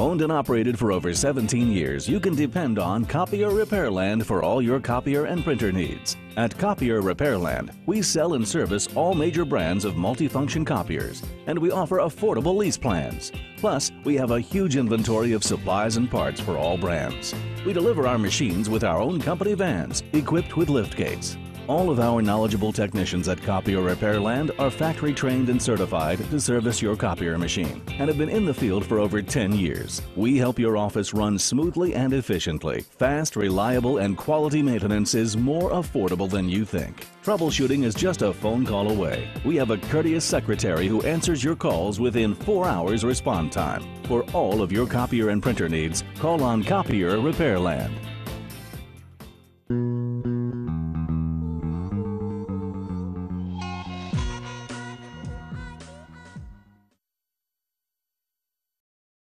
Owned and operated for over 17 years, you can depend on Copier Repairland for all your copier and printer needs. At Copier Repairland, we sell and service all major brands of multifunction copiers, and we offer affordable lease plans. Plus, we have a huge inventory of supplies and parts for all brands. We deliver our machines with our own company vans, equipped with lift gates. All of our knowledgeable technicians at Copier Repairland are factory trained and certified to service your copier machine and have been in the field for over 10 years. We help your office run smoothly and efficiently. Fast, reliable, and quality maintenance is more affordable than you think. Troubleshooting is just a phone call away. We have a courteous secretary who answers your calls within four hours respond time. For all of your copier and printer needs, call on Copier Repairland